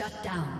Shut down.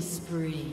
Spree.